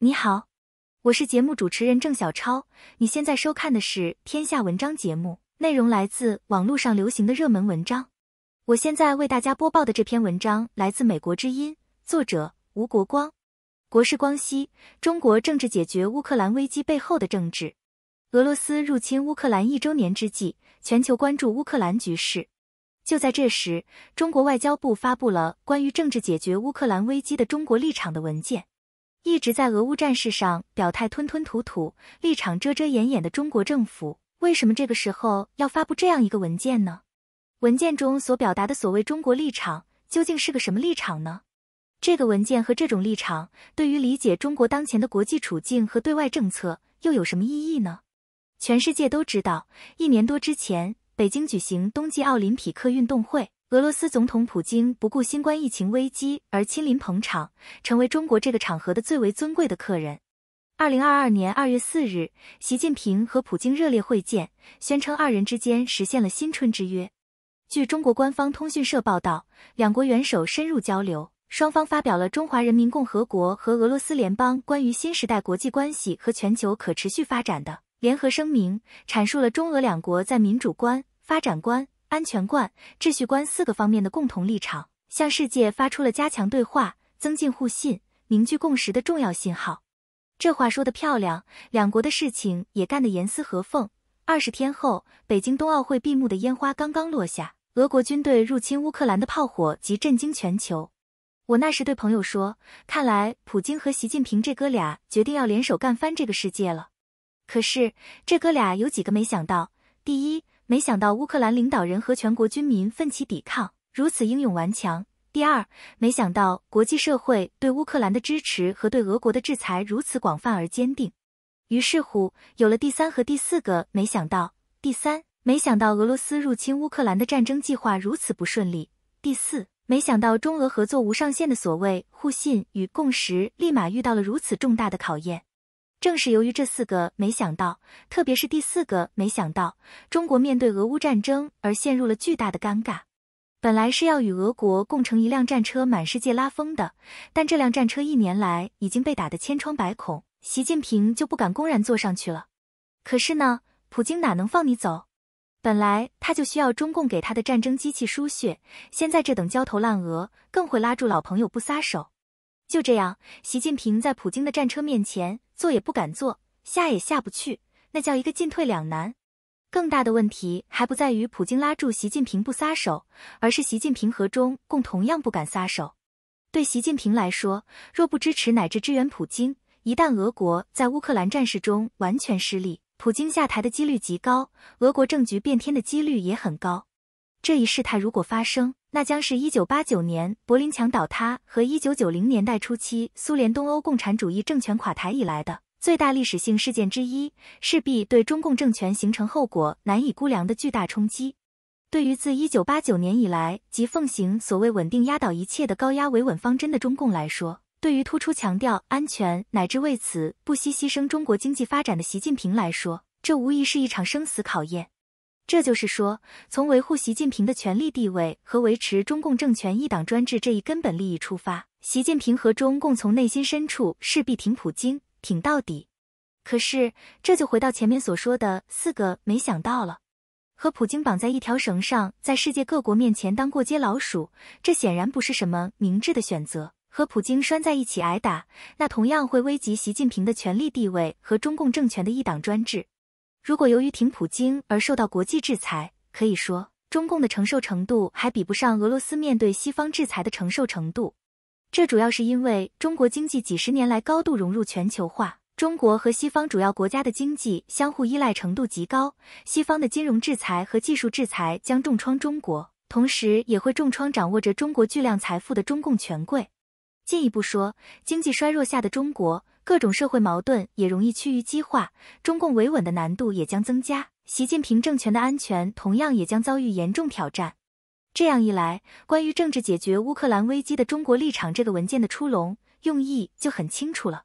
你好，我是节目主持人郑小超。你现在收看的是《天下文章》节目，内容来自网络上流行的热门文章。我现在为大家播报的这篇文章来自《美国之音》，作者吴国光。国事光熙，中国政治解决乌克兰危机背后的政治。俄罗斯入侵乌克兰一周年之际，全球关注乌克兰局势。就在这时，中国外交部发布了关于政治解决乌克兰危机的中国立场的文件。一直在俄乌战事上表态吞吞吐吐、立场遮遮掩掩的中国政府，为什么这个时候要发布这样一个文件呢？文件中所表达的所谓中国立场，究竟是个什么立场呢？这个文件和这种立场，对于理解中国当前的国际处境和对外政策，又有什么意义呢？全世界都知道，一年多之前，北京举行冬季奥林匹克运动会。俄罗斯总统普京不顾新冠疫情危机而亲临捧场，成为中国这个场合的最为尊贵的客人。二零二二年二月四日，习近平和普京热烈会见，宣称二人之间实现了新春之约。据中国官方通讯社报道，两国元首深入交流，双方发表了《中华人民共和国和俄罗斯联邦关于新时代国际关系和全球可持续发展的联合声明》，阐述了中俄两国在民主观、发展观。安全观、秩序观四个方面的共同立场，向世界发出了加强对话、增进互信、凝聚共识的重要信号。这话说得漂亮，两国的事情也干得严丝合缝。二十天后，北京冬奥会闭幕的烟花刚刚落下，俄国军队入侵乌克兰的炮火即震惊全球。我那时对朋友说：“看来普京和习近平这哥俩决定要联手干翻这个世界了。”可是这哥俩有几个没想到？第一，没想到乌克兰领导人和全国军民奋起抵抗，如此英勇顽强。第二，没想到国际社会对乌克兰的支持和对俄国的制裁如此广泛而坚定。于是乎，有了第三和第四个没想到。第三，没想到俄罗斯入侵乌克兰的战争计划如此不顺利。第四，没想到中俄合作无上限的所谓互信与共识，立马遇到了如此重大的考验。正是由于这四个没想到，特别是第四个没想到，中国面对俄乌战争而陷入了巨大的尴尬。本来是要与俄国共乘一辆战车满世界拉风的，但这辆战车一年来已经被打得千疮百孔，习近平就不敢公然坐上去了。可是呢，普京哪能放你走？本来他就需要中共给他的战争机器输血，现在这等焦头烂额，更会拉住老朋友不撒手。就这样，习近平在普京的战车面前坐也不敢坐，下也下不去，那叫一个进退两难。更大的问题还不在于普京拉住习近平不撒手，而是习近平和中共同样不敢撒手。对习近平来说，若不支持乃至支援普京，一旦俄国在乌克兰战事中完全失利，普京下台的几率极高，俄国政局变天的几率也很高。这一事态如果发生，那将是一九八九年柏林墙倒塌和一九九零年代初期苏联东欧共产主义政权垮台以来的最大历史性事件之一，势必对中共政权形成后果难以估量的巨大冲击。对于自一九八九年以来即奉行所谓稳定压倒一切的高压维稳方针的中共来说，对于突出强调安全乃至为此不惜牺牲中国经济发展的习近平来说，这无疑是一场生死考验。这就是说，从维护习近平的权力地位和维持中共政权一党专制这一根本利益出发，习近平和中共从内心深处势必挺普京，挺到底。可是，这就回到前面所说的四个没想到了：和普京绑在一条绳上，在世界各国面前当过街老鼠，这显然不是什么明智的选择；和普京拴在一起挨打，那同样会危及习近平的权力地位和中共政权的一党专制。如果由于挺普京而受到国际制裁，可以说中共的承受程度还比不上俄罗斯面对西方制裁的承受程度。这主要是因为中国经济几十年来高度融入全球化，中国和西方主要国家的经济相互依赖程度极高，西方的金融制裁和技术制裁将重创中国，同时也会重创掌握着中国巨量财富的中共权贵。进一步说，经济衰弱下的中国。各种社会矛盾也容易趋于激化，中共维稳的难度也将增加，习近平政权的安全同样也将遭遇严重挑战。这样一来，关于政治解决乌克兰危机的中国立场这个文件的出笼用意就很清楚了，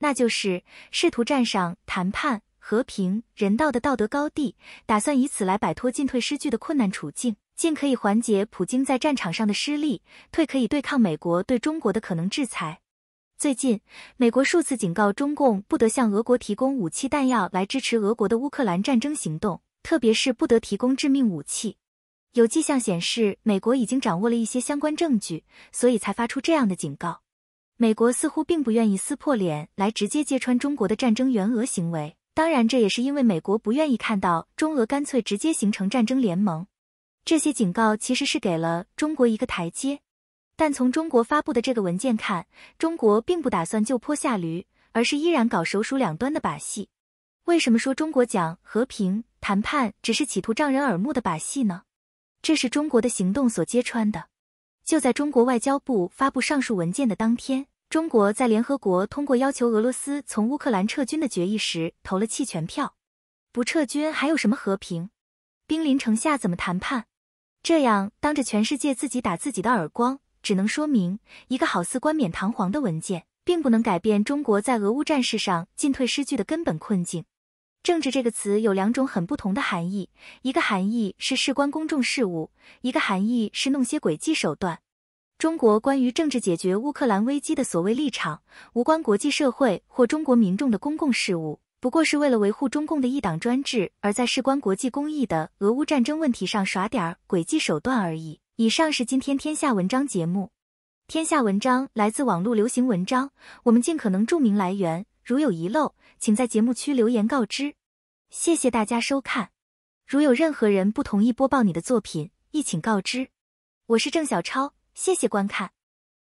那就是试图站上谈判、和平、人道的道德高地，打算以此来摆脱进退失据的困难处境，进可以缓解普京在战场上的失利，退可以对抗美国对中国的可能制裁。最近，美国数次警告中共不得向俄国提供武器弹药来支持俄国的乌克兰战争行动，特别是不得提供致命武器。有迹象显示，美国已经掌握了一些相关证据，所以才发出这样的警告。美国似乎并不愿意撕破脸来直接揭穿中国的战争援俄行为，当然，这也是因为美国不愿意看到中俄干脆直接形成战争联盟。这些警告其实是给了中国一个台阶。但从中国发布的这个文件看，中国并不打算就坡下驴，而是依然搞首鼠两端的把戏。为什么说中国讲和平谈判只是企图丈人耳目的把戏呢？这是中国的行动所揭穿的。就在中国外交部发布上述文件的当天，中国在联合国通过要求俄罗斯从乌克兰撤军的决议时投了弃权票。不撤军还有什么和平？兵临城下怎么谈判？这样当着全世界自己打自己的耳光。只能说明，一个好似冠冕堂皇的文件，并不能改变中国在俄乌战事上进退失据的根本困境。政治这个词有两种很不同的含义，一个含义是事关公众事务，一个含义是弄些诡计手段。中国关于政治解决乌克兰危机的所谓立场，无关国际社会或中国民众的公共事务，不过是为了维护中共的一党专制，而在事关国际公益的俄乌战争问题上耍点诡计手段而已。以上是今天天下文章节目。天下文章来自网络流行文章，我们尽可能注明来源，如有遗漏，请在节目区留言告知。谢谢大家收看。如有任何人不同意播报你的作品，亦请告知。我是郑小超，谢谢观看。